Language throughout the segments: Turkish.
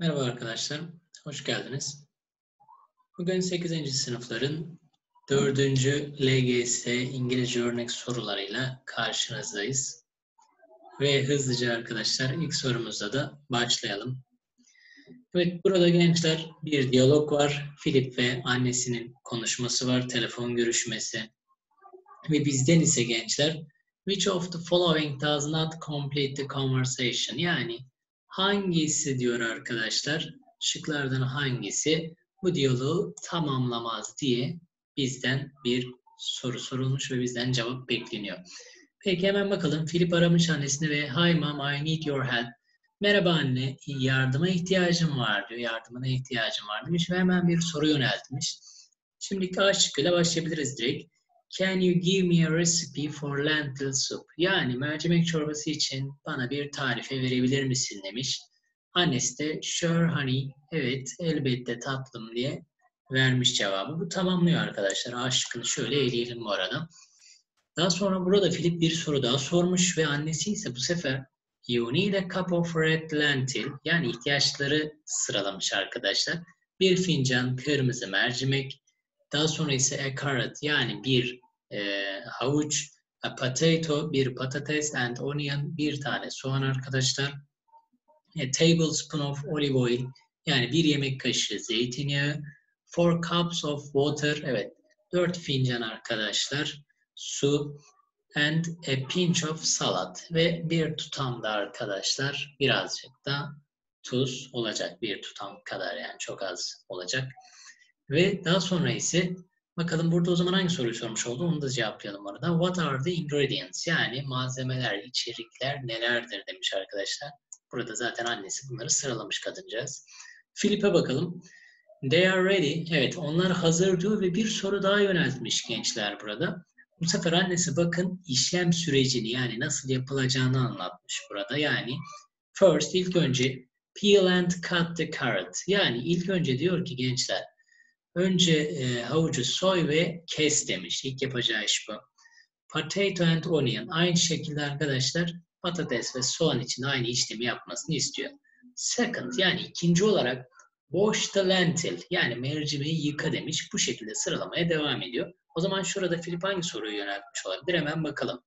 Merhaba arkadaşlar, hoş geldiniz. Bugün 8. sınıfların 4. LGS İngilizce örnek sorularıyla karşınızdayız. Ve hızlıca arkadaşlar ilk sorumuzda da başlayalım. Evet, burada gençler bir diyalog var. Philip ve annesinin konuşması var, telefon görüşmesi. Ve bizden ise gençler, which of the following does not complete the conversation? Yani hangisi diyor arkadaşlar? Şıklardan hangisi bu diyaloğu tamamlamaz diye bizden bir soru sorulmuş ve bizden cevap bekleniyor. Peki hemen bakalım. Filip aramış annesini ve Hi mom I need your help. Merhaba anne yardıma ihtiyacım var diyor. Yardımına ihtiyacım var demiş ve hemen bir soru yöneltmiş. Şimdi A şıkkıyla başlayabiliriz direkt. Can you give me a recipe for lentil soup? Yani mercimek çorbası için bana bir tarife verebilir misin demiş. Annesi de sure honey, evet elbette tatlım diye vermiş cevabı. Bu tamamlıyor arkadaşlar. A şıkkını şöyle eleyelim bu arada. Daha sonra burada Filip bir soru daha sormuş ve annesi ise bu sefer You need a cup of red lentil yani ihtiyaçları sıralamış arkadaşlar. Bir fincan kırmızı mercimek, daha sonra ise a carrot yani bir e, havuç, a potato bir patates and onion bir tane soğan arkadaşlar. A tablespoon of olive oil yani bir yemek kaşığı zeytinyağı. Four cups of water evet dört fincan arkadaşlar su and a pinch of salt ve bir tutam da arkadaşlar birazcık da tuz olacak bir tutam kadar yani çok az olacak. Ve daha sonra ise bakalım burada o zaman hangi soruyu sormuş oldu onu da cevaplayalım orada. What are the ingredients? Yani malzemeler, içerikler nelerdir demiş arkadaşlar. Burada zaten annesi bunları sıralamış kadıncağız. Filip'e bakalım. They are ready. Evet onlar hazır diyor ve bir soru daha yöneltmiş gençler burada. Bu sefer annesi bakın işlem sürecini yani nasıl yapılacağını anlatmış burada. Yani first ilk önce peel and cut the carrot. Yani ilk önce diyor ki gençler önce e, havucu soy ve kes demiş. İlk yapacağı iş bu. Potato and onion. Aynı şekilde arkadaşlar patates ve soğan için aynı işlemi yapmasını istiyor. Second yani ikinci olarak wash the lentil yani mercimeği yıka demiş. Bu şekilde sıralamaya devam ediyor. O zaman şurada Filip hangi soruyu yöneltmiş olabilir? Hemen bakalım.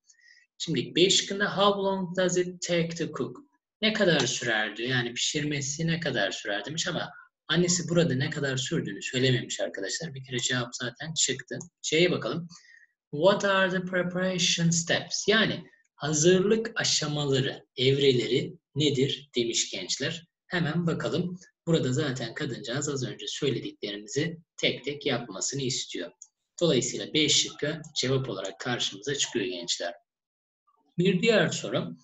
Şimdi B şıkkında how long does it take to cook? Ne kadar sürer diyor. Yani pişirmesi ne kadar sürer demiş ama annesi burada ne kadar sürdüğünü söylememiş arkadaşlar. Bir kere cevap zaten çıktı. C'ye bakalım. What are the preparation steps? Yani hazırlık aşamaları, evreleri nedir demiş gençler. Hemen bakalım. Burada zaten kadıncağız az önce söylediklerimizi tek tek yapmasını istiyor. Dolayısıyla B şıkkı cevap olarak karşımıza çıkıyor gençler. Bir diğer soru.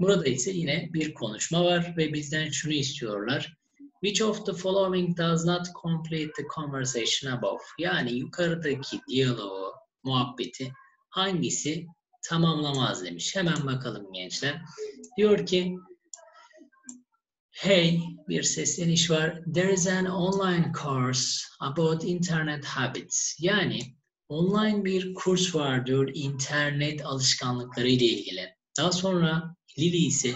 Burada ise yine bir konuşma var ve bizden şunu istiyorlar. Which of the following does not complete the conversation above? Yani yukarıdaki diyaloğu, muhabbeti hangisi tamamlamaz demiş. Hemen bakalım gençler. Diyor ki Hey, bir sesleniş var. There is an online course about internet habits. Yani online bir kurs var diyor internet alışkanlıkları ile ilgili. Daha sonra Lily ise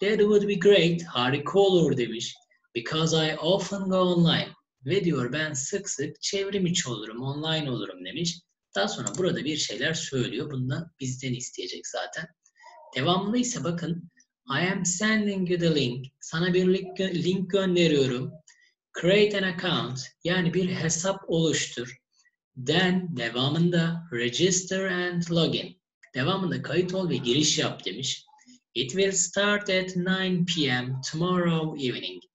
That would be great, harika olur demiş. Because I often go online. Ve diyor ben sık sık çevrim içi olurum, online olurum demiş. Daha sonra burada bir şeyler söylüyor. Bunu da bizden isteyecek zaten. Devamlı ise bakın I am sending you the link. Sana bir link, link gönderiyorum. Create an account yani bir hesap oluştur. Then devamında register and login. Devamında kayıt ol ve giriş yap demiş. It will start at 9 p.m. tomorrow evening.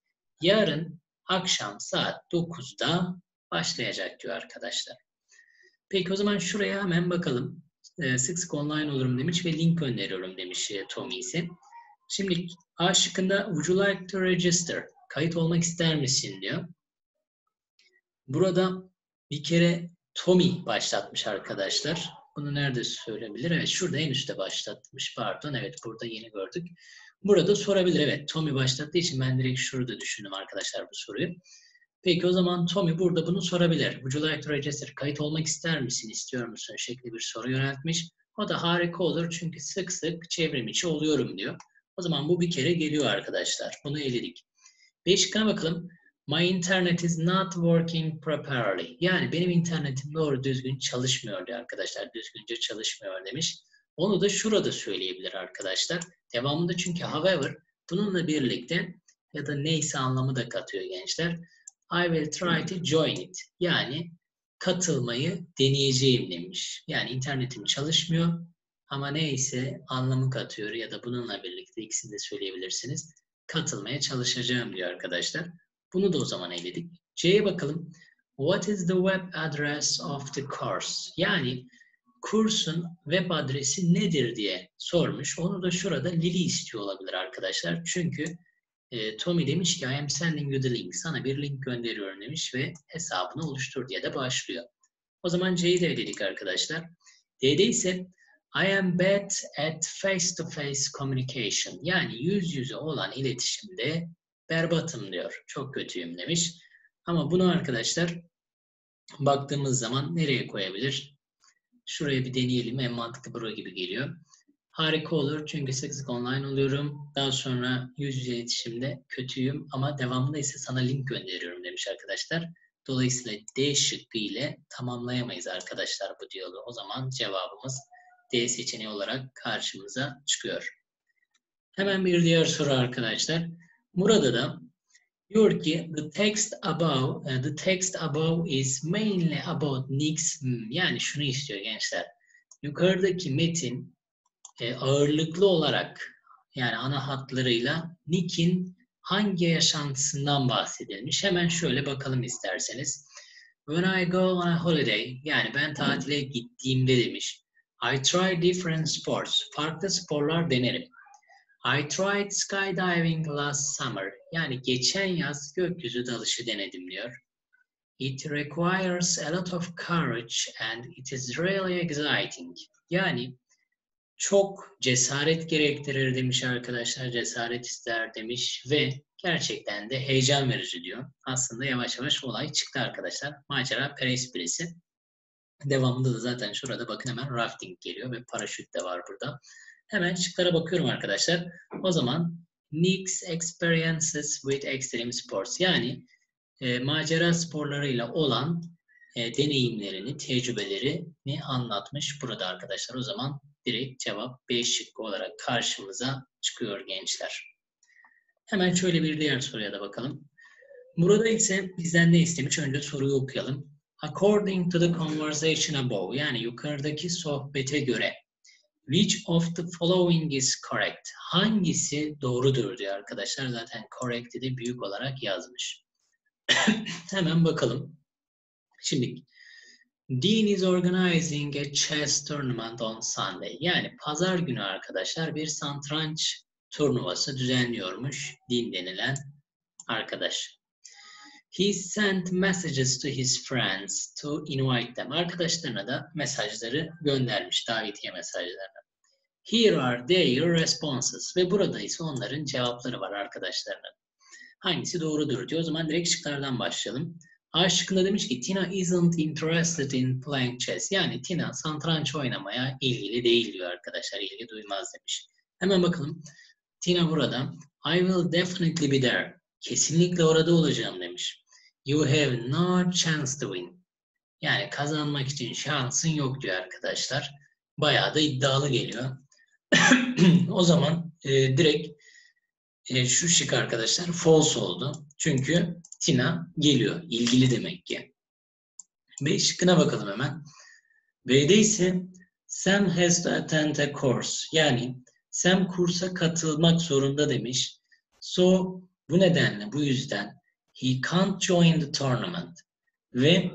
Yarın akşam saat 9'da başlayacak diyor arkadaşlar. Peki o zaman şuraya hemen bakalım. Ee, sık sık online olurum demiş ve link gönderiyorum demiş e, Tommy ise. Şimdi A şıkkında would you like to register? Kayıt olmak ister misin diyor. Burada bir kere Tommy başlatmış arkadaşlar. Bunu nerede söyleyebilir? Evet şurada en üstte başlatmış pardon. Evet burada yeni gördük. Burada sorabilir. Evet Tommy başlattığı için ben direkt şurada düşündüm arkadaşlar bu soruyu. Peki o zaman Tommy burada bunu sorabilir. Would you like to register? Kayıt olmak ister misin? İstiyor musun? Şekli bir soru yöneltmiş. O da harika olur çünkü sık sık çevrim içi oluyorum diyor. O zaman bu bir kere geliyor arkadaşlar. Bunu eledik. B şıkkına bakalım. My internet is not working properly. Yani benim internetim doğru düzgün çalışmıyor diyor arkadaşlar. Düzgünce çalışmıyor demiş. Onu da şurada söyleyebilir arkadaşlar. Devamında çünkü however bununla birlikte ya da neyse anlamı da katıyor gençler. I will try to join it. Yani katılmayı deneyeceğim demiş. Yani internetim çalışmıyor ama neyse anlamı katıyor ya da bununla birlikte ikisini de söyleyebilirsiniz. Katılmaya çalışacağım diyor arkadaşlar. Bunu da o zaman eledik. C'ye bakalım. What is the web address of the course? Yani kursun web adresi nedir diye sormuş. Onu da şurada Lili istiyor olabilir arkadaşlar. Çünkü e, Tommy demiş ki I am sending you the link. Sana bir link gönderiyorum demiş ve hesabını oluştur diye de başlıyor. O zaman C'yi de eledik arkadaşlar. D'de ise I am bad at face-to-face communication. Yani yüz yüze olan iletişimde berbatım diyor. Çok kötüyüm demiş. Ama bunu arkadaşlar baktığımız zaman nereye koyabilir? Şuraya bir deneyelim. En mantıklı bura gibi geliyor. Harika olur çünkü sık sık online oluyorum. Daha sonra yüz yüze iletişimde kötüyüm ama devamında ise sana link gönderiyorum demiş arkadaşlar. Dolayısıyla D şıkkı ile tamamlayamayız arkadaşlar bu diyaloğu. O zaman cevabımız D seçeneği olarak karşımıza çıkıyor. Hemen bir diğer soru arkadaşlar. Burada da diyor ki the text above the text above is mainly about Nick's yani şunu istiyor gençler. Yukarıdaki metin e, ağırlıklı olarak yani ana hatlarıyla Nick'in hangi yaşantısından bahsedilmiş? Hemen şöyle bakalım isterseniz. When I go on a holiday yani ben tatile gittiğimde demiş. I try different sports. Farklı sporlar denerim. I tried skydiving last summer. Yani geçen yaz gökyüzü dalışı denedim diyor. It requires a lot of courage and it is really exciting. Yani çok cesaret gerektirir demiş arkadaşlar. Cesaret ister demiş ve gerçekten de heyecan verici diyor. Aslında yavaş yavaş olay çıktı arkadaşlar. Macera peresprisi. Devamında da zaten şurada bakın hemen rafting geliyor ve paraşüt de var burada. Hemen şıklara bakıyorum arkadaşlar. O zaman Nick's experiences with extreme sports yani e, macera sporlarıyla olan e, deneyimlerini, tecrübelerini anlatmış burada arkadaşlar. O zaman direkt cevap B şıkkı olarak karşımıza çıkıyor gençler. Hemen şöyle bir diğer soruya da bakalım. Burada ise bizden ne istemiş? Önce soruyu okuyalım. According to the conversation above yani yukarıdaki sohbete göre which of the following is correct? Hangisi doğrudur diyor arkadaşlar. Zaten correct'i de büyük olarak yazmış. Hemen bakalım. Şimdi Dean is organizing a chess tournament on Sunday. Yani pazar günü arkadaşlar bir santranç turnuvası düzenliyormuş Dean denilen arkadaş. He sent messages to his friends to invite them. Arkadaşlarına da mesajları göndermiş, davetiye mesajlarını. Here are their responses. Ve burada ise onların cevapları var arkadaşlarının. Hangisi doğrudur diyor. O zaman direkt şıklardan başlayalım. A şıkkında demiş ki Tina isn't interested in playing chess. Yani Tina santranç oynamaya ilgili değil diyor arkadaşlar. İlgi duymaz demiş. Hemen bakalım. Tina burada I will definitely be there. Kesinlikle orada olacağım demiş. You have no chance to win. Yani kazanmak için şansın yok diyor arkadaşlar. Bayağı da iddialı geliyor. o zaman e, direkt e, şu şık arkadaşlar false oldu. Çünkü Tina geliyor. İlgili demek ki. B şıkkına bakalım hemen. B'de ise Sam has to attend a course. Yani Sam kursa katılmak zorunda demiş. So bu nedenle bu yüzden he can't join the tournament. Ve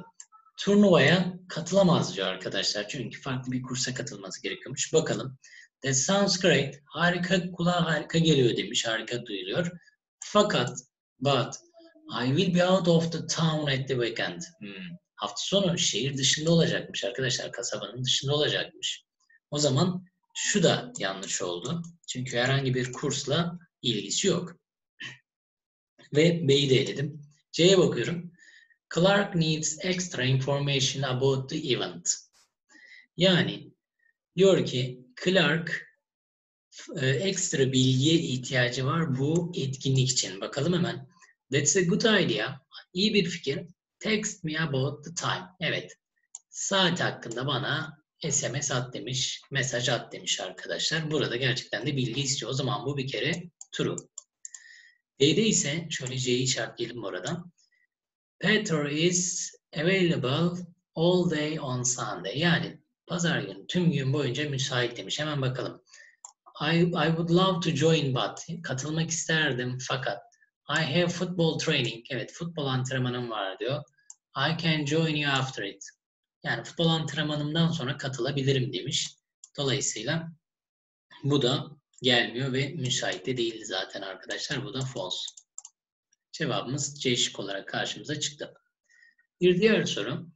turnuvaya katılamaz diyor arkadaşlar. Çünkü farklı bir kursa katılması gerekiyormuş. Bakalım. That sounds great. Harika, kulağa harika geliyor demiş. Harika duyuluyor. Fakat, but I will be out of the town at the weekend. Hmm. Hafta sonu şehir dışında olacakmış arkadaşlar. Kasabanın dışında olacakmış. O zaman şu da yanlış oldu. Çünkü herhangi bir kursla ilgisi yok. Ve B'yi de eledim. C'ye bakıyorum. Clark needs extra information about the event. Yani diyor ki Clark e, ekstra bilgiye ihtiyacı var bu etkinlik için. Bakalım hemen. That's a good idea. İyi bir fikir. Text me about the time. Evet. Saat hakkında bana SMS at demiş, mesaj at demiş arkadaşlar. Burada gerçekten de bilgi istiyor. O zaman bu bir kere true. D'de ise şöyle C'yi işaretleyelim burada. Peter is available all day on Sunday. Yani pazar günü tüm gün boyunca müsait demiş. Hemen bakalım. I, I would love to join but katılmak isterdim fakat I have football training. Evet futbol antrenmanım var diyor. I can join you after it. Yani futbol antrenmanımdan sonra katılabilirim demiş. Dolayısıyla bu da gelmiyor ve müsait de değildi zaten arkadaşlar. Bu da false. Cevabımız C şık olarak karşımıza çıktı. Bir diğer soru.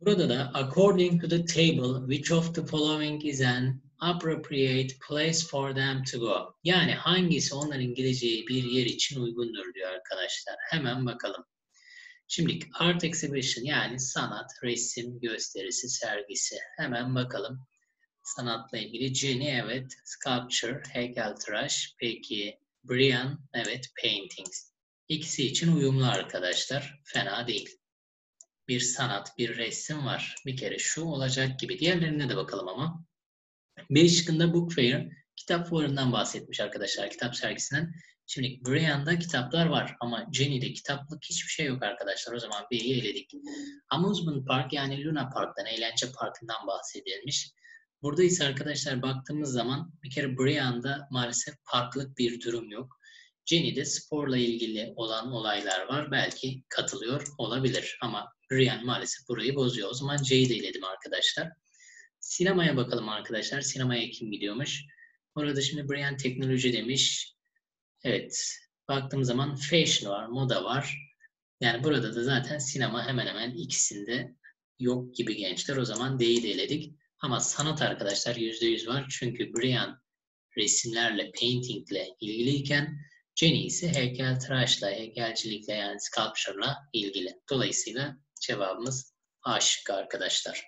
Burada da according to the table, which of the following is an appropriate place for them to go? Yani hangisi onların gideceği bir yer için uygundur diyor arkadaşlar. Hemen bakalım. Şimdi art exhibition yani sanat, resim, gösterisi, sergisi. Hemen bakalım. Sanatla ilgili Jenny evet, sculpture, heykeltıraş. Peki Brian evet, paintings. İkisi için uyumlu arkadaşlar. Fena değil. Bir sanat, bir resim var. Bir kere şu olacak gibi. Diğerlerine de bakalım ama. B şıkkında Book Fair kitap fuarından bahsetmiş arkadaşlar. Kitap sergisinden. Şimdi Brian'da kitaplar var ama Jenny'de kitaplık hiçbir şey yok arkadaşlar. O zaman B'yi eledik. Amusement Park yani Luna Park'tan, eğlence parkından bahsedilmiş. Burada ise arkadaşlar baktığımız zaman bir kere Brian'da maalesef parklık bir durum yok. Jenny'de sporla ilgili olan olaylar var. Belki katılıyor olabilir ama Brian maalesef burayı bozuyor. O zaman C'yi de eledim arkadaşlar. Sinemaya bakalım arkadaşlar. Sinemaya kim gidiyormuş? Orada şimdi Brian teknoloji demiş. Evet. Baktığım zaman fashion var, moda var. Yani burada da zaten sinema hemen hemen ikisinde yok gibi gençler. O zaman D'yi de eledik. Ama sanat arkadaşlar %100 var. Çünkü Brian resimlerle, paintingle ilgiliyken Jenny ise heykeltıraşla, heykelcilikle yani sculpture'la ilgili. Dolayısıyla cevabımız A şıkkı arkadaşlar.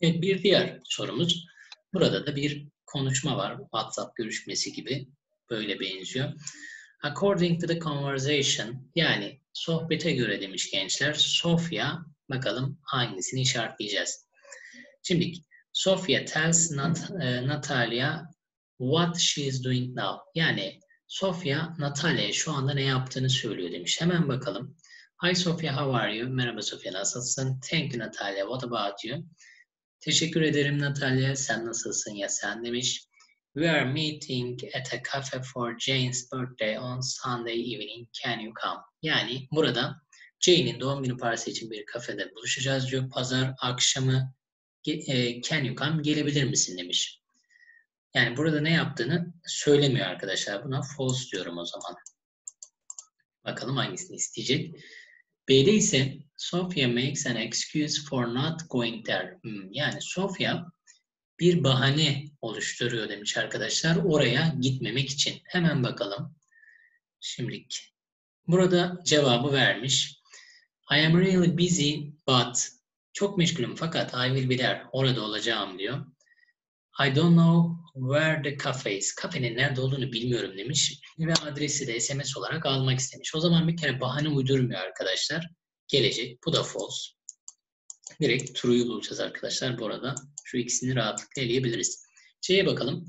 Evet, bir diğer sorumuz. Burada da bir konuşma var. WhatsApp görüşmesi gibi. Böyle benziyor. According to the conversation yani sohbete göre demiş gençler. Sofia bakalım hangisini işaretleyeceğiz. Şimdi Sofia tells Nat e, Natalia what she is doing now. Yani Sofia Natalia şu anda ne yaptığını söylüyor demiş. Hemen bakalım. Hi Sofia, how are you? Merhaba Sofia, nasılsın? Thank you Natalia, what about you? Teşekkür ederim Natalia, sen nasılsın ya sen demiş. We are meeting at a cafe for Jane's birthday on Sunday evening. Can you come? Yani burada Jane'in doğum günü partisi için bir kafede buluşacağız diyor. Pazar akşamı can you come gelebilir misin demiş. Yani burada ne yaptığını söylemiyor arkadaşlar. Buna false diyorum o zaman. Bakalım hangisini isteyecek. B'de ise Sofia makes an excuse for not going there. Hmm, yani Sofia bir bahane oluşturuyor demiş arkadaşlar. Oraya gitmemek için. Hemen bakalım. Şimdilik. Burada cevabı vermiş. I am really busy but çok meşgulüm fakat I will be there. Orada olacağım diyor. I don't know where the cafe is. Kafenin nerede olduğunu bilmiyorum demiş. Ve adresi de SMS olarak almak istemiş. O zaman bir kere bahane uydurmuyor arkadaşlar. Gelecek. Bu da false. Direkt true'yu bulacağız arkadaşlar. Bu arada şu ikisini rahatlıkla eleyebiliriz. C'ye bakalım.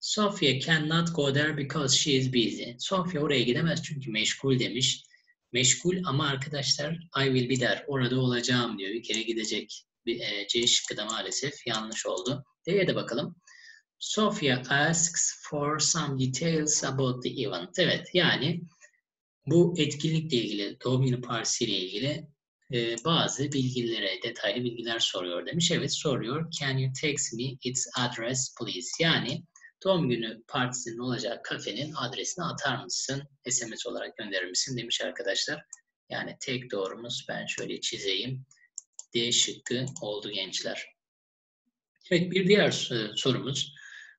Sofia cannot go there because she is busy. Sofia oraya gidemez çünkü meşgul demiş. Meşgul ama arkadaşlar I will be there. Orada olacağım diyor. Bir kere gidecek. E, C şıkkı da maalesef yanlış oldu. D'ye de bakalım. Sofia asks for some details about the event. Evet yani bu etkinlikle ilgili, doğum günü partisiyle ilgili e, bazı bilgilere, detaylı bilgiler soruyor demiş. Evet soruyor. Can you text me its address please? Yani doğum günü partisinin olacağı kafenin adresini atar mısın? SMS olarak gönderir misin demiş arkadaşlar. Yani tek doğrumuz ben şöyle çizeyim. D şıkkı oldu gençler. Evet bir diğer sorumuz.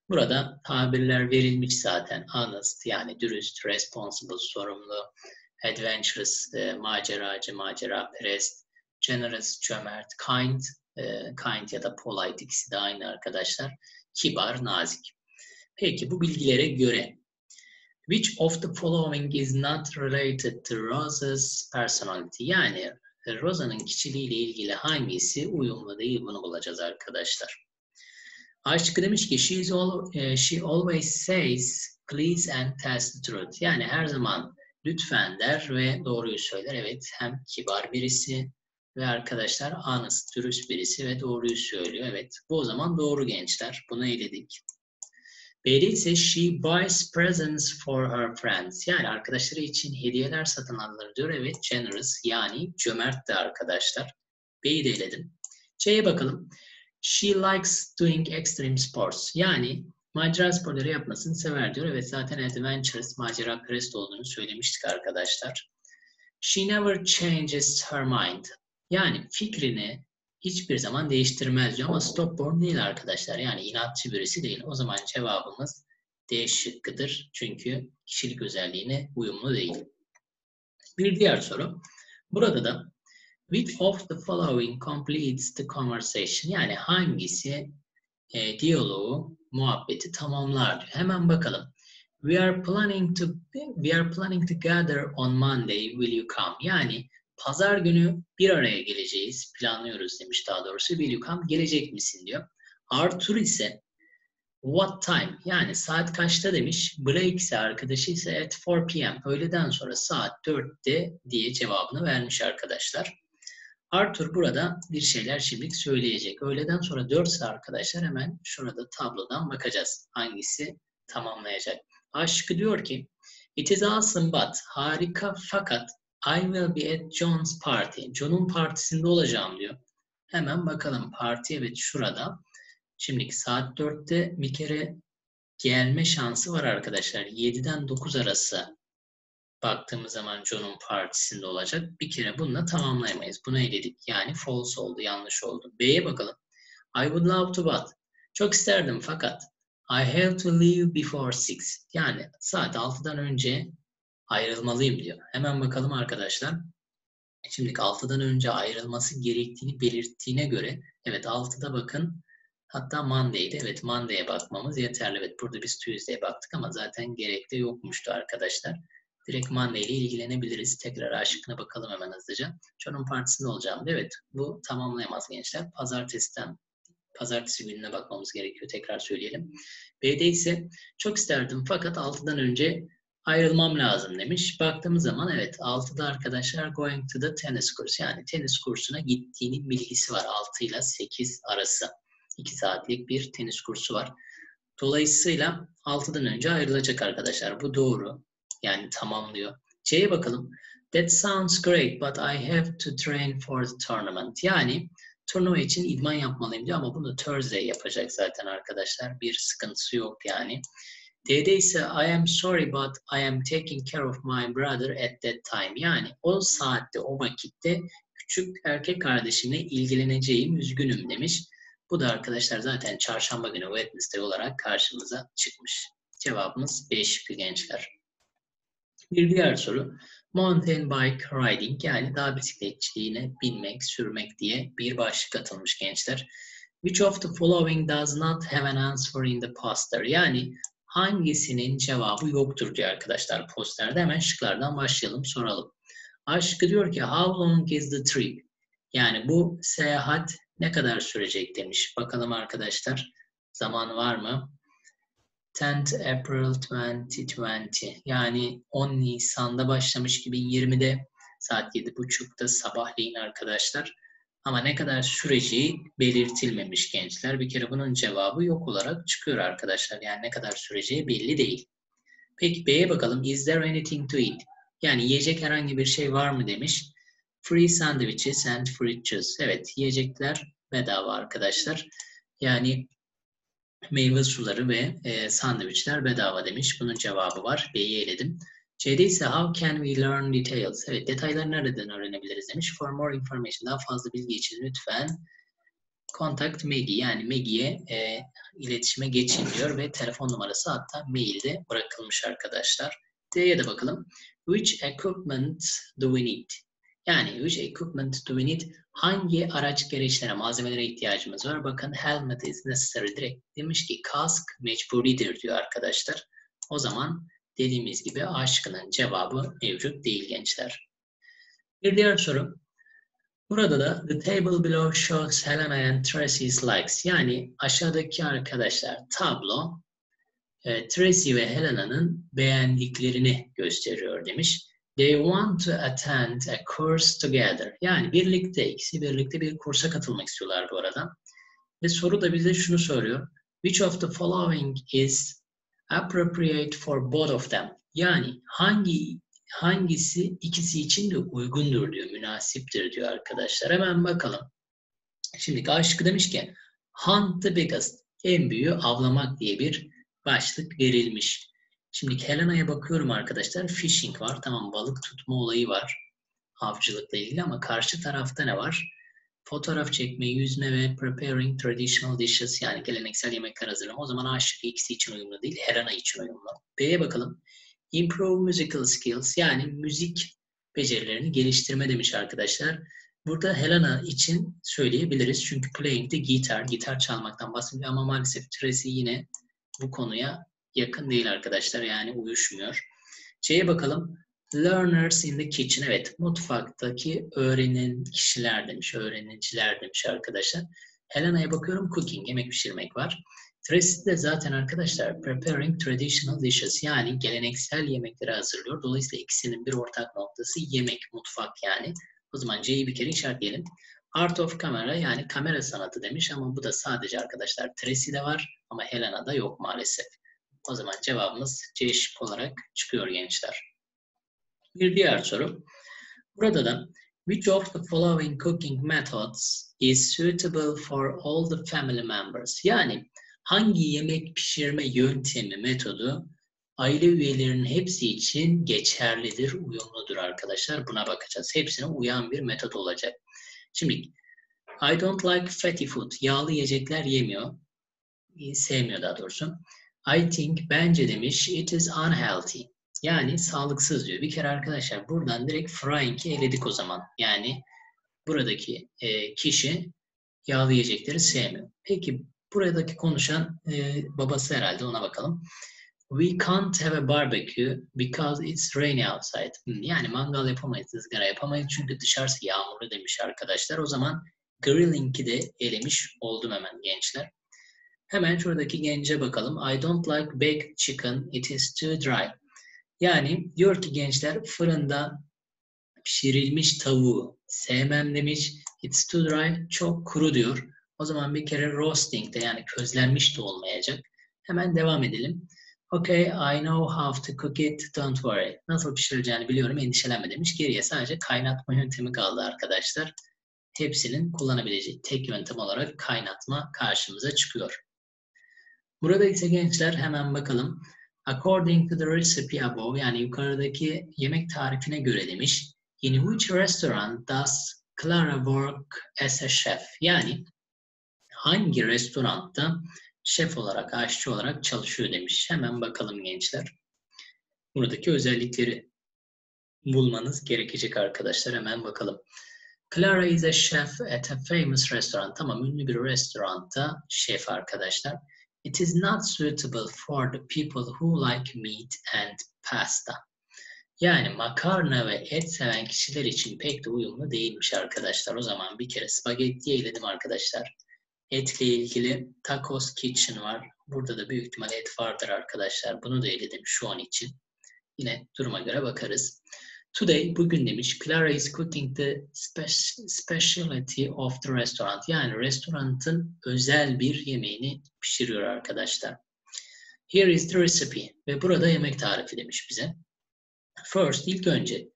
Burada tabirler verilmiş zaten. Honest yani dürüst, responsible, sorumlu, adventurous, e, maceracı, macera perest, generous, cömert, kind, e, kind ya da polite ikisi de aynı arkadaşlar. Kibar, nazik. Peki bu bilgilere göre Which of the following is not related to Rosa's personality? Yani Rosa'nın kişiliğiyle ilgili hangisi uyumlu değil bunu bulacağız arkadaşlar. Aşık demiş ki she, is all, e, she always says please and tells the truth. Yani her zaman lütfen der ve doğruyu söyler. Evet hem kibar birisi ve arkadaşlar honest, dürüst birisi ve doğruyu söylüyor. Evet bu o zaman doğru gençler. Bunu eledik. B'de ise she buys presents for her friends. Yani arkadaşları için hediyeler satın alır diyor. Evet generous yani cömert arkadaşlar. B'yi de eledim. C'ye bakalım. She likes doing extreme sports. Yani macera sporları yapmasını sever diyor. Evet zaten adventurous, macera perest olduğunu söylemiştik arkadaşlar. She never changes her mind. Yani fikrini hiçbir zaman değiştirmez diyor ama stopborn değil arkadaşlar. Yani inatçı birisi değil. O zaman cevabımız D şıkkıdır. Çünkü kişilik özelliğine uyumlu değil. Bir diğer soru. Burada da which of the following completes the conversation? Yani hangisi e, diyaloğu, muhabbeti tamamlar diyor. Hemen bakalım. We are planning to we are planning to gather on Monday. Will you come? Yani Pazar günü bir araya geleceğiz, planlıyoruz demiş daha doğrusu. Will you come? Gelecek misin diyor. Arthur ise what time? Yani saat kaçta demiş. Blake ise arkadaşı ise at 4 p.m. Öğleden sonra saat 4'te diye cevabını vermiş arkadaşlar. Arthur burada bir şeyler şimdilik söyleyecek. Öğleden sonra 4 ise arkadaşlar hemen şurada tablodan bakacağız. Hangisi tamamlayacak. Aşkı diyor ki It is awesome but harika fakat I will be at John's party. John'un partisinde olacağım diyor. Hemen bakalım parti evet şurada. Şimdiki saat 4'te bir kere gelme şansı var arkadaşlar. 7'den 9 arası baktığımız zaman John'un partisinde olacak. Bir kere bununla tamamlayamayız. Bunu eledik. Yani false oldu, yanlış oldu. B'ye bakalım. I would love to but. Çok isterdim fakat I have to leave before 6. Yani saat 6'dan önce ayrılmalıyım diyor. Hemen bakalım arkadaşlar. Şimdi 6'dan önce ayrılması gerektiğini belirttiğine göre evet 6'da bakın hatta Monday'de evet Monday'e bakmamız yeterli. Evet burada biz Tuesday'e baktık ama zaten gerek de yokmuştu arkadaşlar. Direkt Monday ile ilgilenebiliriz. Tekrar aşıkına bakalım hemen hızlıca. Şunun partisinde olacağım. Evet bu tamamlayamaz gençler. Pazartesiden pazartesi gününe bakmamız gerekiyor. Tekrar söyleyelim. B'de ise çok isterdim fakat 6'dan önce ayrılmam lazım demiş. Baktığımız zaman evet 6'da arkadaşlar going to the tennis course yani tenis kursuna gittiğinin bilgisi var 6 ile 8 arası. 2 saatlik bir tenis kursu var. Dolayısıyla 6'dan önce ayrılacak arkadaşlar. Bu doğru. Yani tamamlıyor. C'ye bakalım. That sounds great but I have to train for the tournament. Yani turnuva için idman yapmalıyım diyor ama bunu Thursday yapacak zaten arkadaşlar. Bir sıkıntısı yok yani. D'de ise I am sorry but I am taking care of my brother at that time. Yani o saatte, o vakitte küçük erkek kardeşimle ilgileneceğim, üzgünüm demiş. Bu da arkadaşlar zaten çarşamba günü Wednesday olarak karşımıza çıkmış. Cevabımız B şıkkı gençler. Bir diğer soru. Mountain bike riding yani dağ bisikletçiliğine binmek, sürmek diye bir başlık atılmış gençler. Which of the following does not have an answer in the poster? Yani hangisinin cevabı yoktur diyor arkadaşlar posterde. Hemen şıklardan başlayalım, soralım. Aşkı diyor ki how long is the trip? Yani bu seyahat ne kadar sürecek demiş. Bakalım arkadaşlar zaman var mı? 10th April 2020 yani 10 Nisan'da başlamış 2020'de saat 7.30'da sabahleyin arkadaşlar. Ama ne kadar süreceği belirtilmemiş gençler. Bir kere bunun cevabı yok olarak çıkıyor arkadaşlar. Yani ne kadar süreceği belli değil. Peki B'ye bakalım. Is there anything to eat? Yani yiyecek herhangi bir şey var mı demiş. Free sandwiches and juice. Evet yiyecekler bedava arkadaşlar. Yani meyve suları ve e, sandviçler bedava demiş. Bunun cevabı var. B'yi eledim. C'de ise how can we learn details? Evet detayları nereden öğrenebiliriz demiş. For more information daha fazla bilgi için lütfen contact Maggie yani Maggie'ye e, iletişime geçin diyor ve telefon numarası hatta mailde bırakılmış arkadaşlar. D'ye de bakalım. Which equipment do we need? Yani which equipment do we need? Hangi araç gereçlere, malzemelere ihtiyacımız var? Bakın helmet is necessary direkt demiş ki kask mecburidir diyor arkadaşlar. O zaman dediğimiz gibi aşkının cevabı mevcut değil gençler. Bir diğer soru. Burada da the table below shows Helena and Tracy's likes. Yani aşağıdaki arkadaşlar tablo e, Tracy ve Helena'nın beğendiklerini gösteriyor demiş. They want to attend a course together. Yani birlikte, ikisi birlikte bir kursa katılmak istiyorlar bu arada. Ve soru da bize şunu soruyor. Which of the following is appropriate for both of them? Yani hangi hangisi ikisi için de uygundur diyor, münasiptir diyor arkadaşlar. Hemen bakalım. Şimdi A şıkkı demiş ki hunt the biggest, en büyüğü avlamak diye bir başlık verilmiş. Şimdi Helena'ya bakıyorum arkadaşlar. Fishing var. Tamam balık tutma olayı var. Avcılıkla ilgili ama karşı tarafta ne var? Fotoğraf çekme, yüzme ve preparing traditional dishes yani geleneksel yemekler hazırlama. O zaman A şıkkı ikisi için uyumlu değil. Helena için uyumlu. B'ye bakalım. Improve musical skills yani müzik becerilerini geliştirme demiş arkadaşlar. Burada Helena için söyleyebiliriz. Çünkü playing the guitar, gitar çalmaktan bahsediyor ama maalesef Tracy yine bu konuya yakın değil arkadaşlar. Yani uyuşmuyor. C'ye bakalım. Learners in the kitchen. Evet, mutfaktaki öğrenen kişiler demiş, öğreniciler demiş arkadaşlar. Helena'ya bakıyorum. Cooking, yemek pişirmek var. Tracy de zaten arkadaşlar preparing traditional dishes yani geleneksel yemekleri hazırlıyor. Dolayısıyla ikisinin bir ortak noktası yemek, mutfak yani. O zaman C'yi bir kere işaretleyelim. Art of Camera yani kamera sanatı demiş ama bu da sadece arkadaşlar Tracy'de var ama Helena'da yok maalesef. O zaman cevabımız C olarak çıkıyor gençler. Bir diğer soru. Burada da Which of the following cooking methods is suitable for all the family members? Yani hangi yemek pişirme yöntemi, metodu aile üyelerinin hepsi için geçerlidir, uyumludur arkadaşlar. Buna bakacağız. Hepsine uyan bir metot olacak. Şimdi I don't like fatty food. Yağlı yiyecekler yemiyor. Sevmiyor daha doğrusu. I think bence demiş it is unhealthy. Yani sağlıksız diyor. Bir kere arkadaşlar buradan direkt frying'i eledik o zaman. Yani buradaki e, kişi yağlı yiyecekleri sevmiyor. Peki buradaki konuşan e, babası herhalde ona bakalım. We can't have a barbecue because it's rainy outside. Hmm, yani mangal yapamayız, ızgara yapamayız çünkü dışarısı yağmurlu demiş arkadaşlar. O zaman grilling'i de elemiş oldum hemen gençler. Hemen şuradaki gence bakalım. I don't like baked chicken, it is too dry. Yani diyor ki gençler fırında pişirilmiş tavuğu sevmem demiş. It's too dry, çok kuru diyor. O zaman bir kere roasting de yani közlenmiş de olmayacak. Hemen devam edelim. Okay, I know how to cook it, don't worry. Nasıl pişirileceğini biliyorum, endişelenme demiş. Geriye sadece kaynatma yöntemi kaldı arkadaşlar. Hepsinin kullanabileceği tek yöntem olarak kaynatma karşımıza çıkıyor. Burada ise gençler hemen bakalım. According to the recipe above yani yukarıdaki yemek tarifine göre demiş. In which restaurant does Clara work as a chef? Yani hangi restoranda şef olarak, aşçı olarak çalışıyor demiş. Hemen bakalım gençler. Buradaki özellikleri bulmanız gerekecek arkadaşlar. Hemen bakalım. Clara is a chef at a famous restaurant. Tamam, ünlü bir restoranda şef arkadaşlar. It is not suitable for the people who like meat and pasta. Yani makarna ve et seven kişiler için pek de uyumlu değilmiş arkadaşlar. O zaman bir kere spagetti eledim arkadaşlar. Etle ilgili Tacos Kitchen var. Burada da büyük ihtimal et vardır arkadaşlar. Bunu da eledim şu an için. Yine duruma göre bakarız. Today, bugün demiş, Clara is cooking the specialty of the restaurant. Yani restoranın özel bir yemeğini pişiriyor arkadaşlar. Here is the recipe. Ve burada yemek tarifi demiş bize. First, ilk önce,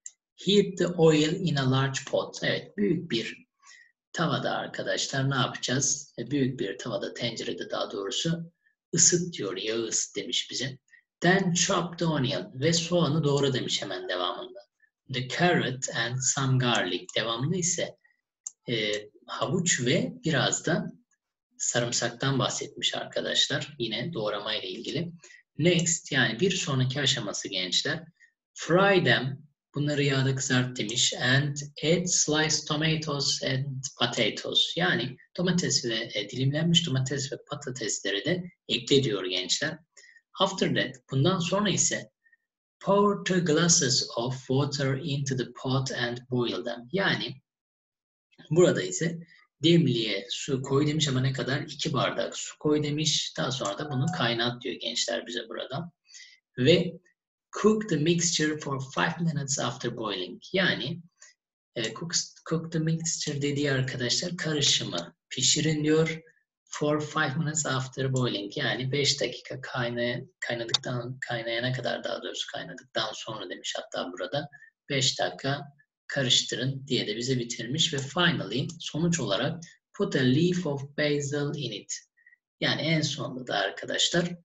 heat the oil in a large pot. Evet, büyük bir tavada arkadaşlar ne yapacağız? E, büyük bir tavada, tencerede daha doğrusu ısıt diyor, yağı ısıt demiş bize. Then chop the onion ve soğanı doğra demiş hemen devamında. The carrot and some garlic devamında ise e, havuç ve biraz da sarımsaktan bahsetmiş arkadaşlar. Yine doğrama ile ilgili. Next yani bir sonraki aşaması gençler. Fry them Bunları yağda kızart demiş. And add sliced tomatoes and potatoes. Yani domates ve e, dilimlenmiş domates ve patatesleri de ekle diyor gençler. After that, bundan sonra ise Pour two glasses of water into the pot and boil them. Yani burada ise demliğe su koy demiş ama ne kadar? İki bardak su koy demiş. Daha sonra da bunu kaynat diyor gençler bize burada. Ve cook the mixture for five minutes after boiling. Yani e, cook, cook the mixture dediği arkadaşlar karışımı pişirin diyor. For five minutes after boiling. Yani 5 dakika kaynaya, kaynadıktan kaynayana kadar daha doğrusu kaynadıktan sonra demiş hatta burada 5 dakika karıştırın diye de bize bitirmiş ve finally sonuç olarak put a leaf of basil in it. Yani en sonunda da arkadaşlar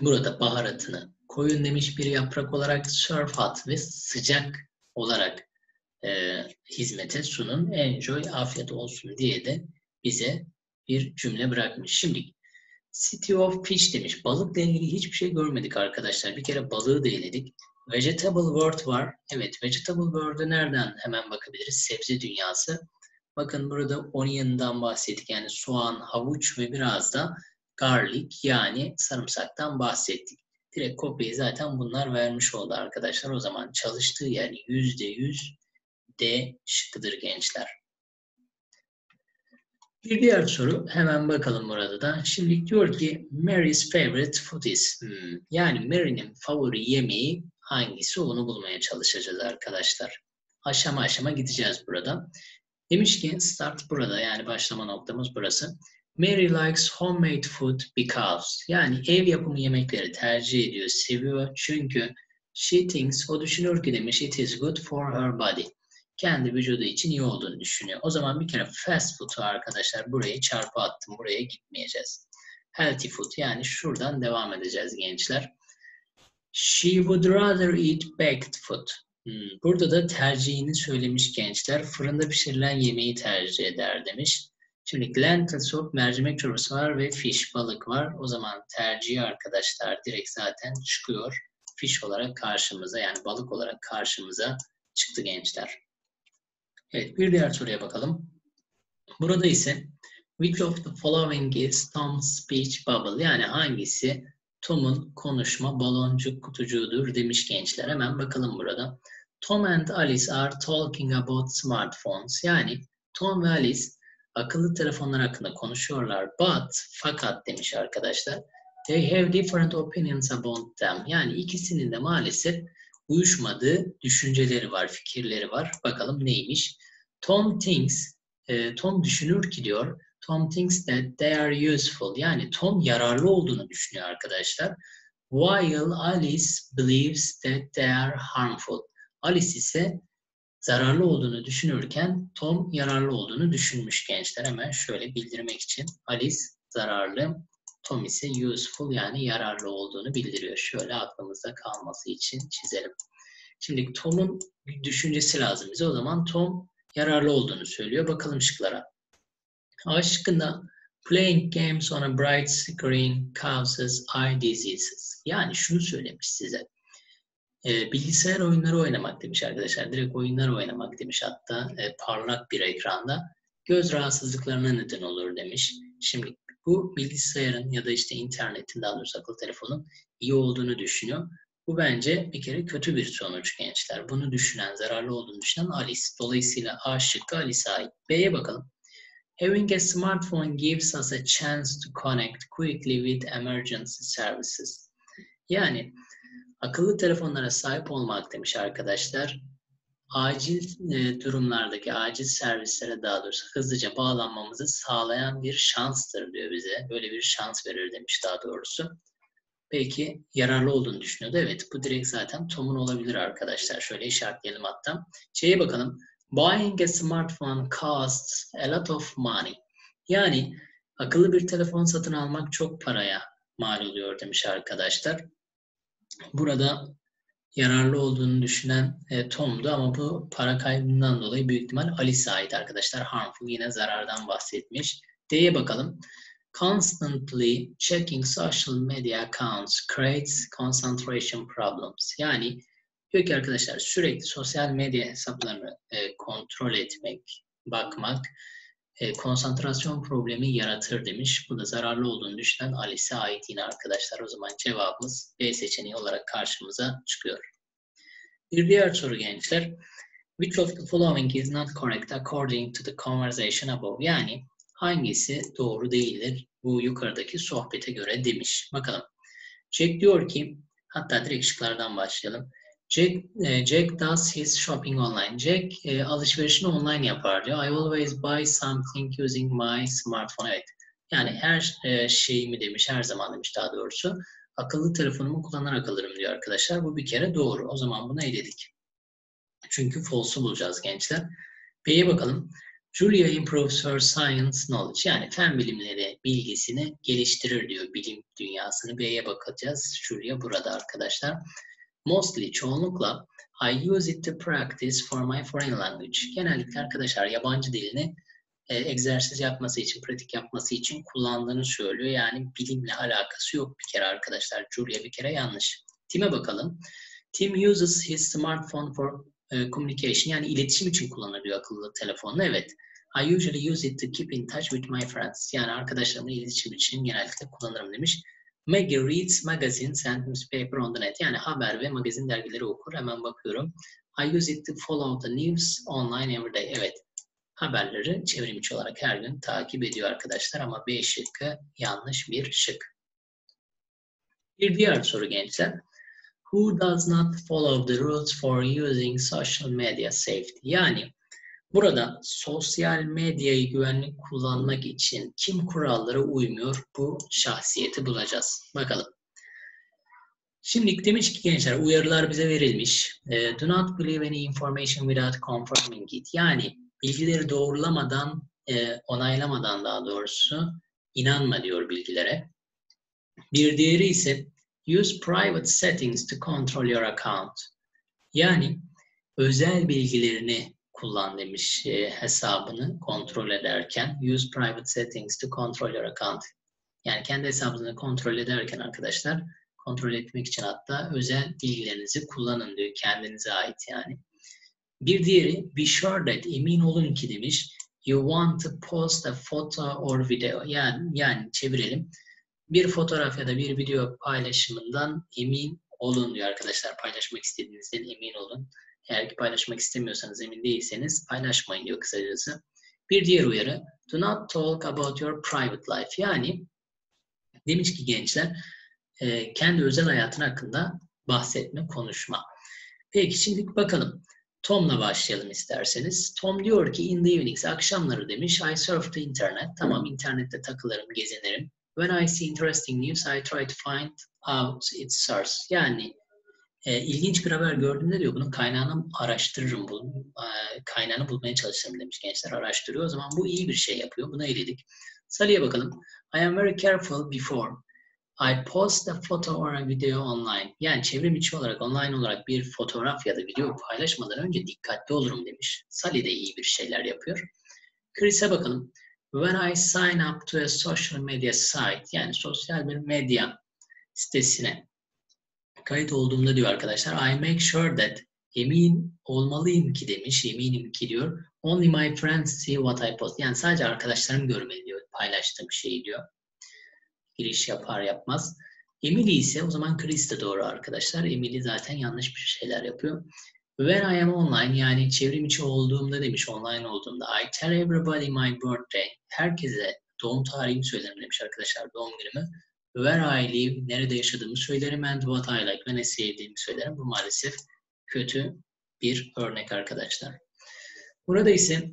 burada baharatını koyun demiş bir yaprak olarak serve hot ve sıcak olarak e, hizmete sunun. Enjoy, afiyet olsun diye de bize bir cümle bırakmış. Şimdi City of Fish demiş. Balıkla ilgili hiçbir şey görmedik arkadaşlar. Bir kere balığı da. Vegetable World var. Evet, Vegetable World'e nereden hemen bakabiliriz? Sebze dünyası. Bakın burada onion'dan bahsettik. Yani soğan, havuç ve biraz da garlic yani sarımsaktan bahsettik. Direkt kopyayı zaten bunlar vermiş oldu arkadaşlar. O zaman çalıştığı yer %100 D şıkkıdır gençler. Bir diğer soru hemen bakalım burada da. Şimdi diyor ki Mary's favorite food is. Hmm. Yani Mary'nin favori yemeği hangisi onu bulmaya çalışacağız arkadaşlar. Aşama aşama gideceğiz burada. Demiş ki start burada yani başlama noktamız burası. Mary likes homemade food because yani ev yapımı yemekleri tercih ediyor, seviyor çünkü she thinks o düşünür ki demiş it is good for her body kendi vücudu için iyi olduğunu düşünüyor. O zaman bir kere fast food'u arkadaşlar burayı çarpı attım. Buraya gitmeyeceğiz. Healthy food yani şuradan devam edeceğiz gençler. She would rather eat baked food. Hmm, burada da tercihini söylemiş gençler. Fırında pişirilen yemeği tercih eder demiş. Şimdi lentil soup, mercimek çorbası var ve fish, balık var. O zaman tercihi arkadaşlar direkt zaten çıkıyor. Fish olarak karşımıza yani balık olarak karşımıza çıktı gençler. Evet, bir diğer soruya bakalım. Burada ise which of the following is Tom's speech bubble? Yani hangisi Tom'un konuşma baloncuk kutucuğudur demiş gençler. Hemen bakalım burada. Tom and Alice are talking about smartphones. Yani Tom ve Alice akıllı telefonlar hakkında konuşuyorlar. But, fakat demiş arkadaşlar. They have different opinions about them. Yani ikisinin de maalesef uyuşmadığı düşünceleri var, fikirleri var. Bakalım neymiş? Tom thinks, e, Tom düşünür ki diyor, Tom thinks that they are useful. Yani Tom yararlı olduğunu düşünüyor arkadaşlar. While Alice believes that they are harmful. Alice ise zararlı olduğunu düşünürken Tom yararlı olduğunu düşünmüş gençler. Hemen şöyle bildirmek için Alice zararlı, Tom ise useful yani yararlı olduğunu bildiriyor. Şöyle aklımızda kalması için çizelim. Şimdi Tom'un düşüncesi lazım bize. O zaman Tom yararlı olduğunu söylüyor. Bakalım şıklara. A şıkkında playing games on a bright screen causes eye diseases. Yani şunu söylemiş size. E, bilgisayar oyunları oynamak demiş arkadaşlar. Direkt oyunlar oynamak demiş hatta e, parlak bir ekranda göz rahatsızlıklarına neden olur demiş. Şimdi bu bilgisayarın ya da işte internetin daha doğrusu akıllı telefonun iyi olduğunu düşünüyor. Bu bence bir kere kötü bir sonuç gençler. Bunu düşünen, zararlı olduğunu düşünen Alice. Dolayısıyla A şıkkı Alice'e ait. B'ye bakalım. Having a smartphone gives us a chance to connect quickly with emergency services. Yani akıllı telefonlara sahip olmak demiş arkadaşlar. Acil e, durumlardaki acil servislere daha doğrusu hızlıca bağlanmamızı sağlayan bir şanstır diyor bize. Böyle bir şans verir demiş daha doğrusu belki yararlı olduğunu düşünüyordu. Evet bu direkt zaten Tom'un olabilir arkadaşlar. Şöyle işaretleyelim hatta. Şeye bakalım. Buying a smartphone costs a lot of money. Yani akıllı bir telefon satın almak çok paraya mal oluyor demiş arkadaşlar. Burada yararlı olduğunu düşünen e, Tom'du ama bu para kaybından dolayı büyük ihtimal Alice'e ait arkadaşlar. Harmful yine zarardan bahsetmiş. D'ye bakalım. Constantly checking social media accounts creates concentration problems. Yani diyor ki arkadaşlar sürekli sosyal medya hesaplarını e, kontrol etmek, bakmak e, konsantrasyon problemi yaratır demiş. Bu da zararlı olduğunu düşünen Alice'e ait yine arkadaşlar. O zaman cevabımız B seçeneği olarak karşımıza çıkıyor. Bir diğer soru gençler. Which of the following is not correct according to the conversation above? Yani hangisi doğru değildir bu yukarıdaki sohbete göre demiş. Bakalım. Jack diyor ki, hatta direkt şıklardan başlayalım. Jack, e, Jack does his shopping online. Jack e, alışverişini online yapar diyor. I always buy something using my smartphone. Evet. Yani her e, şeyimi demiş, her zaman demiş daha doğrusu. Akıllı telefonumu kullanarak alırım diyor arkadaşlar. Bu bir kere doğru. O zaman bunu eledik. Çünkü false'u bulacağız gençler. B'ye bakalım. Julia improves her science knowledge. Yani fen bilimleri bilgisini geliştirir diyor bilim dünyasını. B'ye bakacağız. Julia burada arkadaşlar. Mostly, çoğunlukla I use it to practice for my foreign language. Genellikle arkadaşlar yabancı dilini e, egzersiz yapması için, pratik yapması için kullandığını söylüyor. Yani bilimle alakası yok bir kere arkadaşlar. Julia bir kere yanlış. Tim'e bakalım. Tim uses his smartphone for uh, communication. Yani iletişim için kullanılıyor akıllı telefonunu. Evet. I usually use it to keep in touch with my friends. Yani arkadaşlarımla iletişim için genellikle kullanırım demiş. Maggie reads magazines and newspaper on the net. Yani haber ve magazin dergileri okur. Hemen bakıyorum. I use it to follow the news online every day. Evet. Haberleri çevrimiçi olarak her gün takip ediyor arkadaşlar ama B şıkkı yanlış bir şık. Bir diğer soru gençler. Who does not follow the rules for using social media safety? Yani Burada sosyal medyayı güvenli kullanmak için kim kurallara uymuyor bu şahsiyeti bulacağız. Bakalım. Şimdi demiş ki gençler uyarılar bize verilmiş. E, do not believe any information without confirming it. Yani bilgileri doğrulamadan, e, onaylamadan daha doğrusu inanma diyor bilgilere. Bir diğeri ise use private settings to control your account. Yani özel bilgilerini kullan demiş e, hesabını kontrol ederken. Use private settings to control your account. Yani kendi hesabını kontrol ederken arkadaşlar kontrol etmek için hatta özel bilgilerinizi kullanın diyor. Kendinize ait yani. Bir diğeri be sure that emin olun ki demiş you want to post a photo or video. Yani, yani çevirelim. Bir fotoğraf ya da bir video paylaşımından emin olun diyor arkadaşlar. Paylaşmak istediğinizden emin olun. Eğer ki paylaşmak istemiyorsanız, emin değilseniz paylaşmayın diyor kısacası. Bir diğer uyarı, do not talk about your private life. Yani demiş ki gençler, e, kendi özel hayatın hakkında bahsetme, konuşma. Peki şimdi bakalım. Tom'la başlayalım isterseniz. Tom diyor ki in the evenings, akşamları demiş, I surf the internet. Tamam internette takılırım, gezinirim. When I see interesting news, I try to find out its source. Yani e, ilginç bir haber gördüğümde diyor bunun kaynağını araştırırım. Bu, e, kaynağını bulmaya çalışırım demiş gençler. Araştırıyor. O zaman bu iyi bir şey yapıyor. Bunu eledik. Sally'e bakalım. I am very careful before I post a photo or a video online. Yani çevrim içi olarak, online olarak bir fotoğraf ya da video paylaşmadan önce dikkatli olurum demiş. Sally de iyi bir şeyler yapıyor. Chris'e bakalım. When I sign up to a social media site, yani sosyal bir medya sitesine kayıt olduğumda diyor arkadaşlar I make sure that emin olmalıyım ki demiş, eminim ki diyor. Only my friends see what I post. Yani sadece arkadaşlarım görmeli diyor paylaştığım şeyi diyor. Giriş yapar yapmaz. Emily ise o zaman Chris de doğru arkadaşlar. Emily zaten yanlış bir şeyler yapıyor. When I am online yani çevrim içi olduğumda demiş online olduğumda I tell everybody my birthday. Herkese doğum tarihimi söylerim demiş arkadaşlar doğum günümü where I live, nerede yaşadığımı söylerim and what I like ve ne sevdiğimi söylerim. Bu maalesef kötü bir örnek arkadaşlar. Burada ise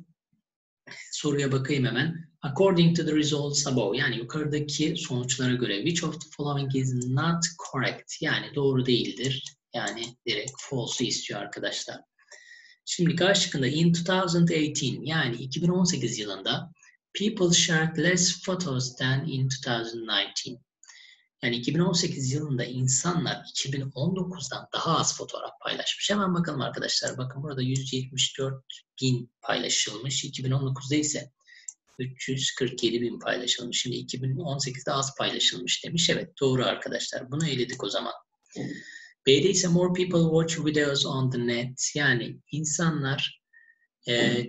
soruya bakayım hemen. According to the results above yani yukarıdaki sonuçlara göre which of the following is not correct yani doğru değildir. Yani direkt false istiyor arkadaşlar. Şimdi karşılığında in 2018 yani 2018 yılında people shared less photos than in 2019. Yani 2018 yılında insanlar 2019'dan daha az fotoğraf paylaşmış. Hemen bakalım arkadaşlar. Bakın burada 174 bin paylaşılmış. 2019'da ise 347 bin paylaşılmış. Şimdi 2018'de az paylaşılmış demiş. Evet doğru arkadaşlar. Bunu eledik o zaman. B'de ise more people watch videos on the net. Yani insanlar e,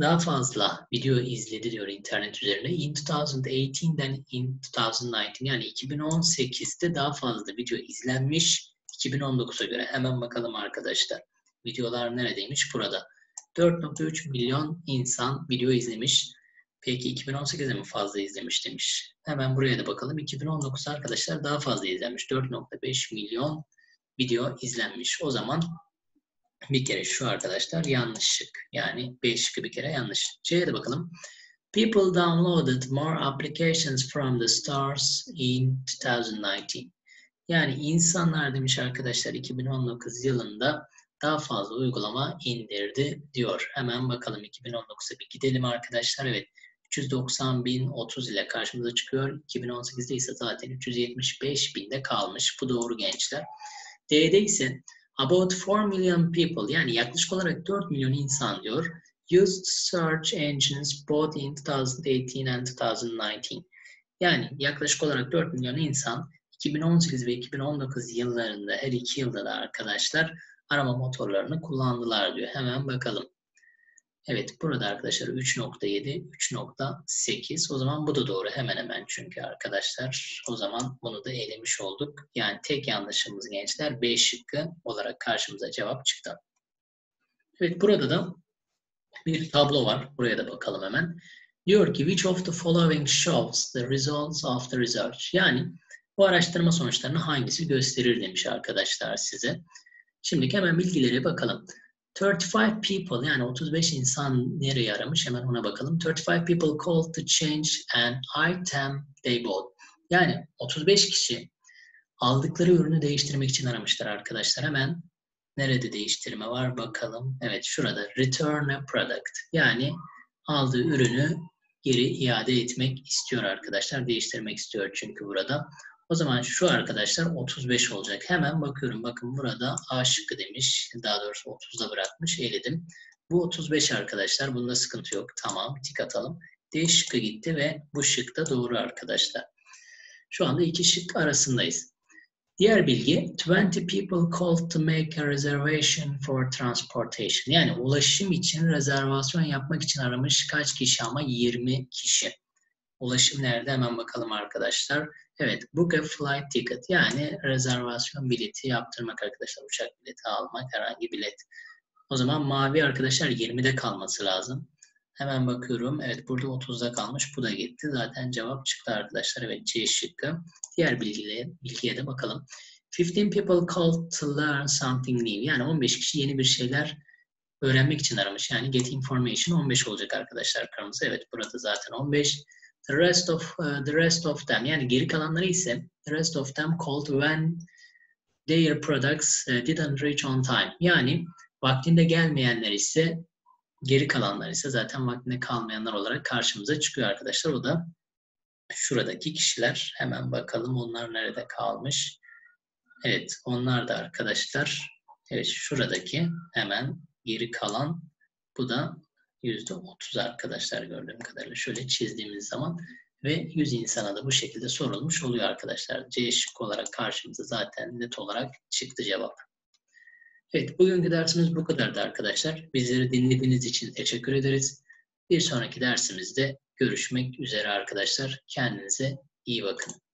daha fazla video izledi diyor internet üzerinde. In 2018'den in 2019 yani 2018'de daha fazla video izlenmiş 2019'a göre. Hemen bakalım arkadaşlar. Videolar neredeymiş? Burada. 4.3 milyon insan video izlemiş. Peki 2018'de mi fazla izlemiş demiş. Hemen buraya da bakalım. 2019 arkadaşlar daha fazla izlenmiş. 4.5 milyon video izlenmiş. O zaman bir kere şu arkadaşlar yanlış şık. Yani B şıkkı bir kere yanlış. C'ye de bakalım. People downloaded more applications from the stars in 2019. Yani insanlar demiş arkadaşlar 2019 yılında daha fazla uygulama indirdi diyor. Hemen bakalım 2019'a bir gidelim arkadaşlar. Evet 390 bin 30 ile karşımıza çıkıyor. 2018'de ise zaten 375 binde kalmış. Bu doğru gençler. D'de ise about 4 million people yani yaklaşık olarak 4 milyon insan diyor used search engines both in 2018 and 2019. Yani yaklaşık olarak 4 milyon insan 2018 ve 2019 yıllarında her iki yılda da arkadaşlar arama motorlarını kullandılar diyor. Hemen bakalım. Evet burada arkadaşlar 3.7, 3.8. O zaman bu da doğru hemen hemen çünkü arkadaşlar o zaman bunu da elemiş olduk. Yani tek yanlışımız gençler B şıkkı olarak karşımıza cevap çıktı. Evet burada da bir tablo var. Buraya da bakalım hemen. Diyor ki which of the following shows the results of the research? Yani bu araştırma sonuçlarını hangisi gösterir demiş arkadaşlar size. Şimdi hemen bilgilere bakalım. 35 people yani 35 insan nereye aramış hemen ona bakalım. 35 people called to change an item they bought. Yani 35 kişi aldıkları ürünü değiştirmek için aramışlar arkadaşlar. Hemen nerede değiştirme var bakalım. Evet şurada return a product. Yani aldığı ürünü geri iade etmek istiyor arkadaşlar. Değiştirmek istiyor çünkü burada. O zaman şu arkadaşlar 35 olacak. Hemen bakıyorum. Bakın burada A şıkkı demiş. Daha doğrusu 30'da bırakmış. Eledim. Bu 35 arkadaşlar. Bunda sıkıntı yok. Tamam. Tik atalım. D şıkkı gitti ve bu şık da doğru arkadaşlar. Şu anda iki şık arasındayız. Diğer bilgi 20 people called to make a reservation for transportation. Yani ulaşım için rezervasyon yapmak için aramış kaç kişi ama 20 kişi. Ulaşım nerede hemen bakalım arkadaşlar. Evet, book a flight ticket yani rezervasyon bileti yaptırmak arkadaşlar. Uçak bileti almak, herhangi bilet. O zaman mavi arkadaşlar 20'de kalması lazım. Hemen bakıyorum. Evet burada 30'da kalmış. Bu da gitti. Zaten cevap çıktı arkadaşlar. Evet C şıkkı. Diğer bilgiye, bilgiye de bakalım. 15 people called to learn something new. Yani 15 kişi yeni bir şeyler öğrenmek için aramış. Yani get information 15 olacak arkadaşlar kırmızı. Evet burada zaten 15. The rest of uh, the rest of them yani geri kalanları ise the rest of them called when their products uh, didn't reach on time. Yani vaktinde gelmeyenler ise geri kalanlar ise zaten vaktinde kalmayanlar olarak karşımıza çıkıyor arkadaşlar. O da şuradaki kişiler. Hemen bakalım onlar nerede kalmış. Evet onlar da arkadaşlar. Evet şuradaki hemen geri kalan bu da %30 arkadaşlar gördüğüm kadarıyla. Şöyle çizdiğimiz zaman ve 100 insana da bu şekilde sorulmuş oluyor arkadaşlar. C şık olarak karşımıza zaten net olarak çıktı cevap. Evet, bugünkü dersimiz bu kadardı arkadaşlar. Bizleri dinlediğiniz için teşekkür ederiz. Bir sonraki dersimizde görüşmek üzere arkadaşlar. Kendinize iyi bakın.